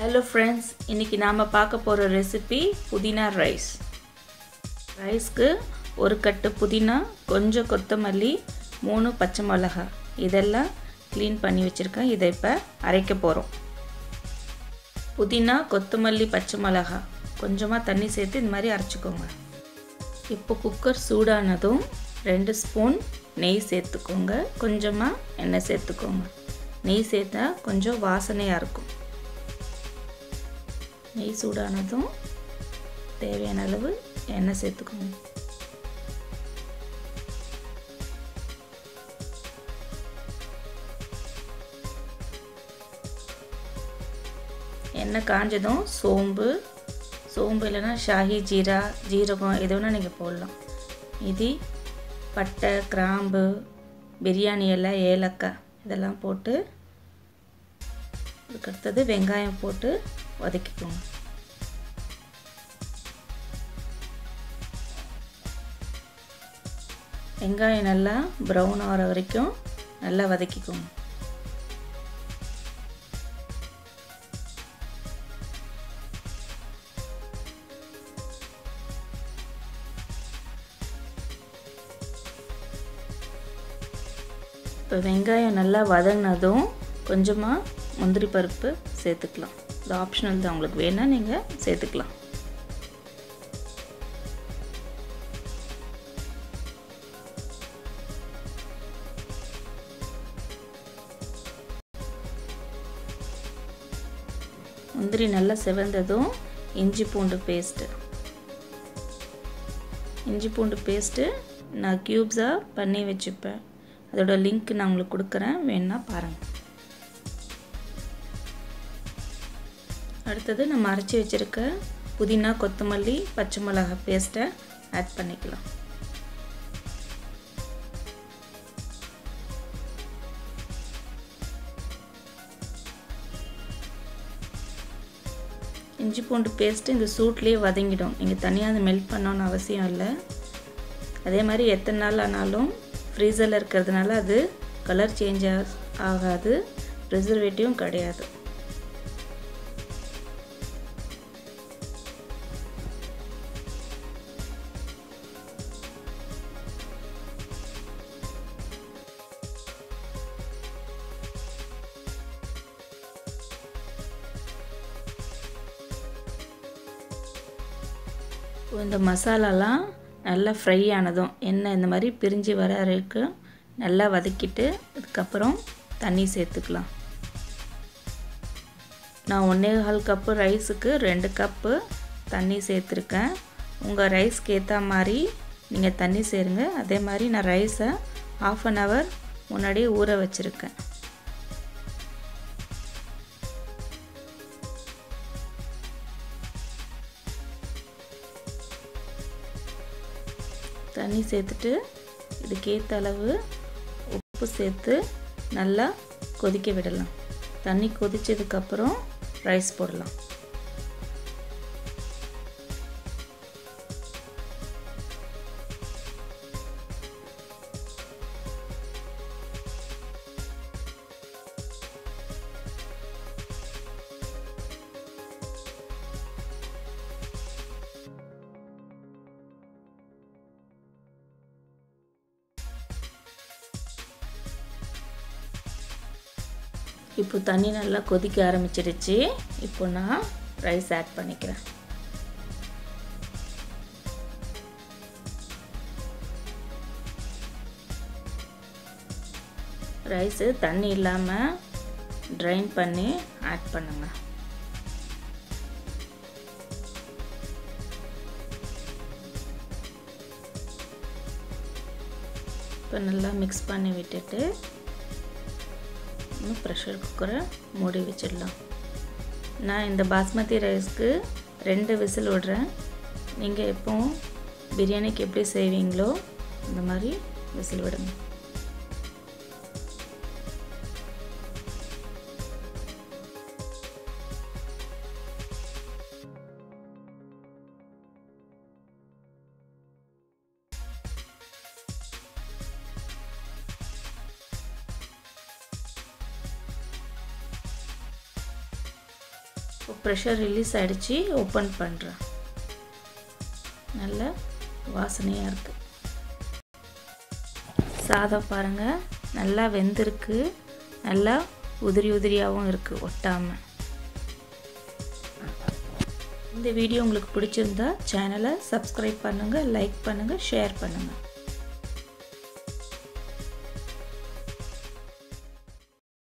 Hello friends இன்றைக்கி நாம் பார்க்க போகிற ரெசிபி புதினா ரைஸ் ரைஸ்க்கு ஒரு கட்டு புதினா கொஞ்சம் கொத்தமல்லி மூணு பச்சை மிளகா. இதெல்லாம் க்ளீன் பண்ணி வச்சுருக்கேன். இதை இப்போ அரைக்க போகிறோம் புதினா கொத்தமல்லி பச்சை மிளகா. கொஞ்சமாக தண்ணி சேர்த்து இந்த மாதிரி அரைச்சிக்கோங்க. இப்போ குக்கர் சூடானதும் ரெண்டு ஸ்பூன் நெய் சேர்த்துக்கோங்க. கொஞ்சமாக எண்ணெய் சேர்த்துக்கோங்க. நெய் சேர்த்தா கொஞ்சம் வாசனையாக இருக்கும். நெய் சூடானதும் தேவையான அளவு எண்ணெய் சேர்த்துக்கணும் எண்ணெய் காஞ்சதும் சோம்பு சோம்பு இல்லைன்னா ஷாஹி ஜீரா ஜீரகம் எது வேணால் நீங்கள் போடலாம். இது பட்டை கிராம்பு பிரியாணி இலை ஏலக்காய் இதெல்லாம் போட்டு அதுக்கடுத்தது வெங்காயம் போட்டு வதக்கிக்கோங்க வெங்காயம் நல்லா ப்ரௌன் ஆகிற வரைக்கும் நல்லா வதக்கிக்கோங்க இப்போ வெங்காயம் நல்லா வதங்கினதும் கொஞ்சமாக முந்திரி பருப்பு சேர்த்துக்கலாம் இது ஆப்ஷனல் தான் உங்களுக்கு வேணால் நீங்கள் சேர்த்துக்கலாம். முந்திரி நல்லா செவந்ததும் இஞ்சி பூண்டு பேஸ்ட்டு இஞ்சி பூண்டு பேஸ்ட்டு நான் க்யூப்ஸாக பண்ணி வச்சுப்பேன். அதோட லிங்க் நான் உங்களுக்கு கொடுக்குறேன். வேணால் பாருங்கள் அடுத்தது நம்ம அரைச்சி வச்சுருக்க புதினா கொத்தமல்லி பச்சை மிளகா பேஸ்ட்டை ஆட் பண்ணிக்கலாம். இஞ்சி பூண்டு பேஸ்ட்டு இந்த சூட்லேயே வதங்கிடும். நீங்கள் தனியாக அதை மெல்ட் பண்ணணுன்னு அவசியம் இல்லை. அதே மாதிரி எத்தனை நாள் ஆனாலும் ஃப்ரீசரில் இருக்கிறதுனால அது கலர் சேஞ்ச் ஆகாது. ப்ரிசர்வேட்டிவும் கிடையாது. இந்த மசாலாலாம் நல்லா ஃப்ரை ஆனதும் எண்ணெய் இந்த மாதிரி பிரிஞ்சு வர வரைக்கும் நல்லா வதக்கிட்டு அதுக்கப்புறம் தண்ணி சேர்த்துக்கலாம். நான் ஒன்றே கால் கப்பு ரைஸுக்கு ரெண்டு கப்பு தண்ணி சேர்த்துருக்கேன். உங்கள் ரைஸ்க்கு ஏற்ற மாதிரி நீங்கள் தண்ணி சேருங்க. அதே மாதிரி நான் ரைஸை ஆஃப் அன் ஹவர் முன்னாடியே ஊற வச்சுருக்கேன். தண்ணி சேர்த்துட்டு இதுக்கேற்ற அளவு உப்பு சேர்த்து நல்லா கொதிக்க விடலாம். தண்ணி கொதித்ததுக்கப்புறம் ரைஸ் போடலாம். இப்போ தண்ணி நல்லா கொதிக்க ஆரம்பிச்சிடுச்சு. இப்போ நான் ரைஸ் ஆட் பண்ணிக்கிறேன். ரைஸு தண்ணி இல்லாமல் ட்ரைன் பண்ணி ஆட் பண்ணுங்கள் இப்போ நல்லா மிக்ஸ் பண்ணி விட்டுட்டு ப்ரெஷர் குக்கரை மூடி வச்சிடலாம். நான் இந்த பாஸ்மதி ரைஸ்க்கு ரெண்டு விசில் விடுறேன். நீங்கள் எப்போவும் பிரியாணிக்கு எப்படி செய்வீங்களோ இந்த மாதிரி விசில் விடுங்க. ப்ரெஷர் ரிலீஸ் ஆகிடுச்சு ஓப்பன் பண்ணுறேன் நல்ல வாசனையாக இருக்குது சாதம் பாருங்கள் நல்லா வெந்திருக்கு. நல்லா உதிரி உதிரியாகவும் இருக்குது ஒட்டாமல் இந்த வீடியோ உங்களுக்கு பிடிச்சிருந்தா சேனலை சப்ஸ்கிரைப் பண்ணுங்கள் லைக் பண்ணுங்கள் ஷேர் பண்ணுங்கள்